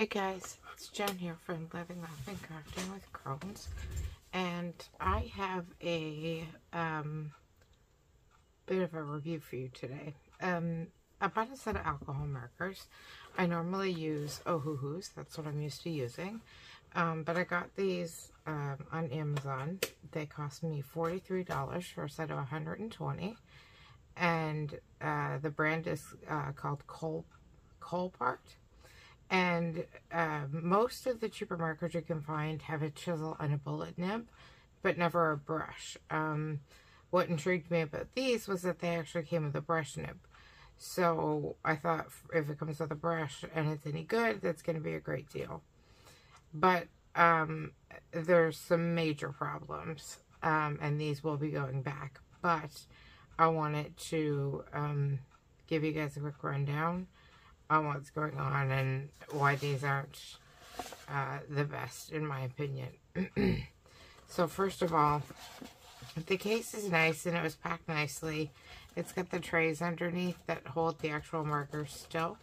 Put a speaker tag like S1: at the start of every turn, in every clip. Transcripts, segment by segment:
S1: Hey guys, it's Jen here from Living Laughing Crafting with Crohn's. And I have a um, bit of a review for you today. Um, I bought a set of alcohol markers. I normally use Ohuhus, that's what I'm used to using. Um, but I got these um, on Amazon. They cost me $43 for a set of 120 And uh, the brand is uh, called Col Colpart and uh, most of the cheaper markers you can find have a chisel and a bullet nib, but never a brush. Um, what intrigued me about these was that they actually came with a brush nib. So I thought if it comes with a brush and it's any good, that's going to be a great deal. But um, there's some major problems, um, and these will be going back. But I wanted to um, give you guys a quick rundown on what's going on and why these aren't uh, the best, in my opinion. so first of all, the case is nice and it was packed nicely. It's got the trays underneath that hold the actual markers still.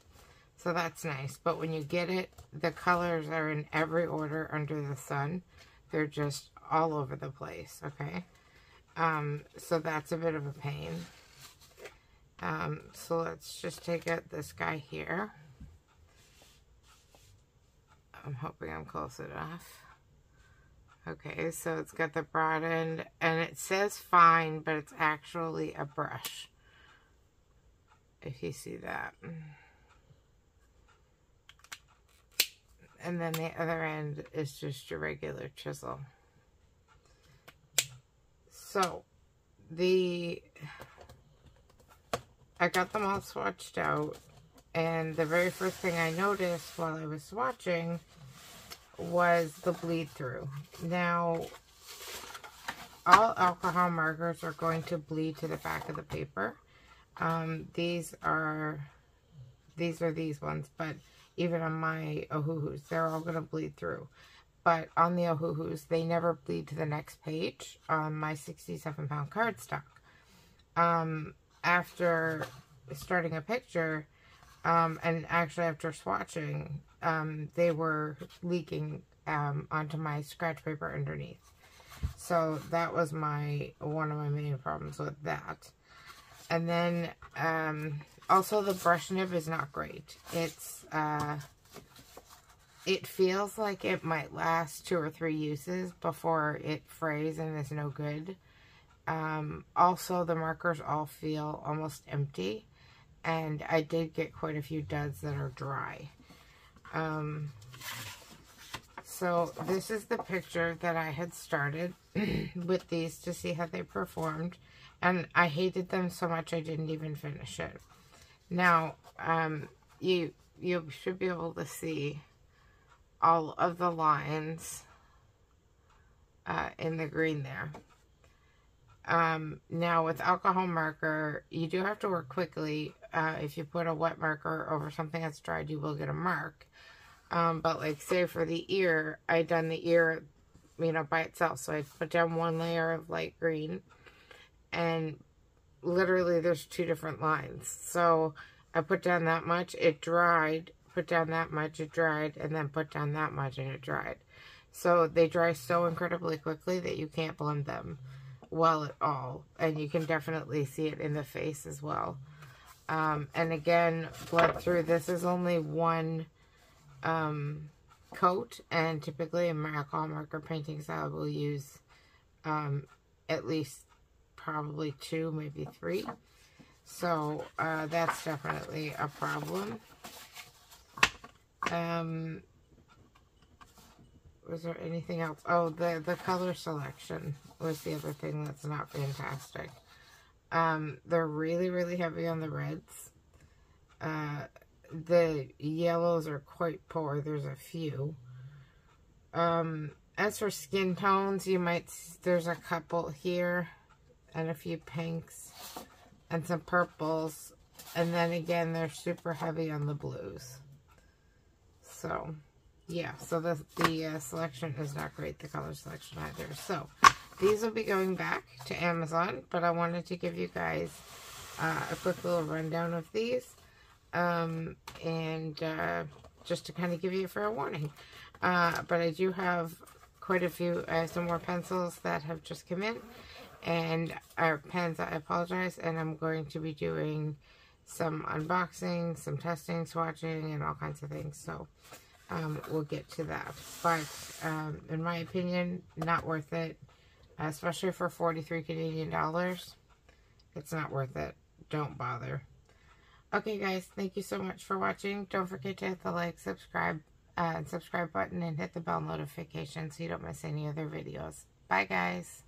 S1: So that's nice. But when you get it, the colors are in every order under the sun. They're just all over the place, okay? Um, so that's a bit of a pain. Um, so let's just take out this guy here. I'm hoping I'm close enough. Okay, so it's got the broad end, and it says fine, but it's actually a brush. If you see that. And then the other end is just your regular chisel. So, the I got them all swatched out. And the very first thing I noticed while I was swatching was the bleed through. Now, all alcohol markers are going to bleed to the back of the paper. Um, these are, these are these ones, but even on my Ohuhus, they're all going to bleed through. But on the Ohuhus, they never bleed to the next page on my 67 pound cardstock. Um, after starting a picture, um, and actually after swatching, um, they were leaking um, onto my scratch paper underneath. So that was my one of my main problems with that. And then um, also the brush nib is not great. It's uh, it feels like it might last two or three uses before it frays and is no good. Um, also, the markers all feel almost empty. And I did get quite a few duds that are dry. Um, so this is the picture that I had started with these to see how they performed. And I hated them so much I didn't even finish it. Now, um, you, you should be able to see all of the lines uh, in the green there. Um, now with alcohol marker, you do have to work quickly. Uh, if you put a wet marker over something that's dried, you will get a mark. Um, but like say for the ear, I done the ear, you know, by itself. So I put down one layer of light green and literally there's two different lines. So I put down that much, it dried, put down that much, it dried, and then put down that much and it dried. So they dry so incredibly quickly that you can't blend them well at all. And you can definitely see it in the face as well. Um, and again, blood through, this is only one um, coat. And typically in alcohol marker painting style, we'll use um, at least probably two, maybe three. So uh, that's definitely a problem. Um, was there anything else? Oh, the, the color selection was the other thing that's not fantastic. Um, they're really, really heavy on the reds. Uh, the yellows are quite poor. There's a few. Um, as for skin tones, you might, there's a couple here and a few pinks and some purples. And then again, they're super heavy on the blues. So, yeah, so the, the uh, selection is not great, the color selection either. So, these will be going back to Amazon, but I wanted to give you guys uh, a quick little rundown of these. Um, and uh, just to kind of give you a fair warning. Uh, but I do have quite a few, some more pencils that have just come in, and our pens, I apologize, and I'm going to be doing some unboxing, some testing, swatching, and all kinds of things, so um, we'll get to that. But, um, in my opinion, not worth it, especially for 43 Canadian dollars. It's not worth it. Don't bother. Okay, guys, thank you so much for watching. Don't forget to hit the like, subscribe, uh, subscribe button and hit the bell notification so you don't miss any other videos. Bye, guys.